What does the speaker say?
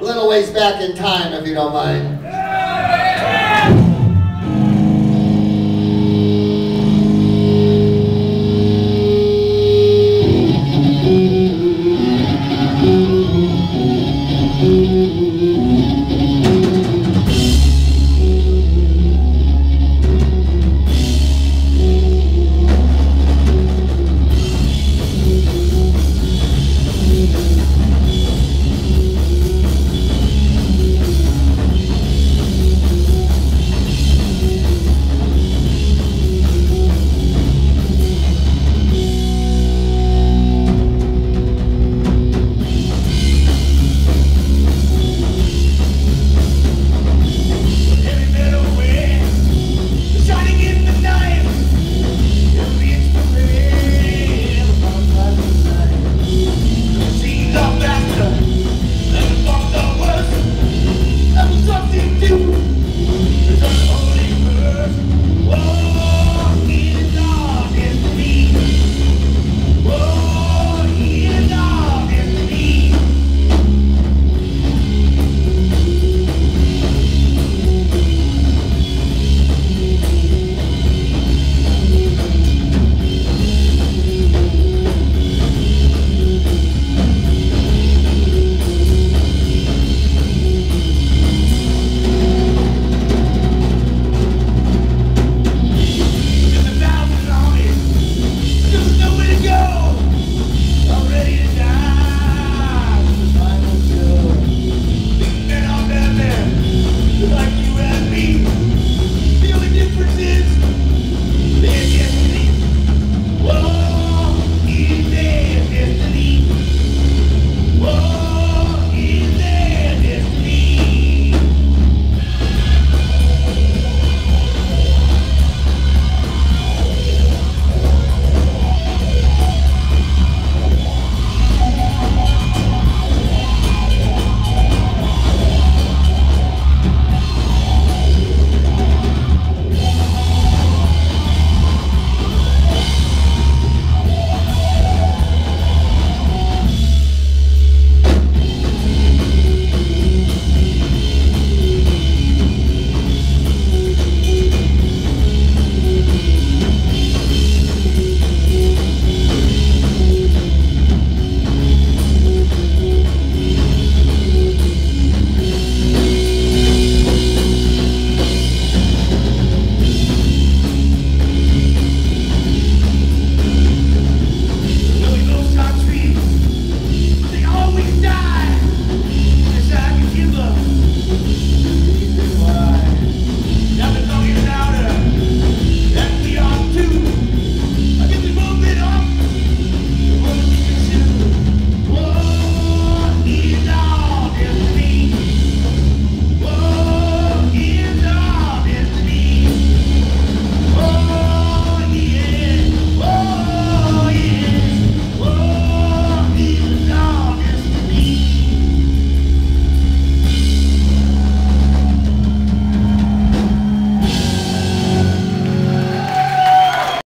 little ways back in time, if you don't mind.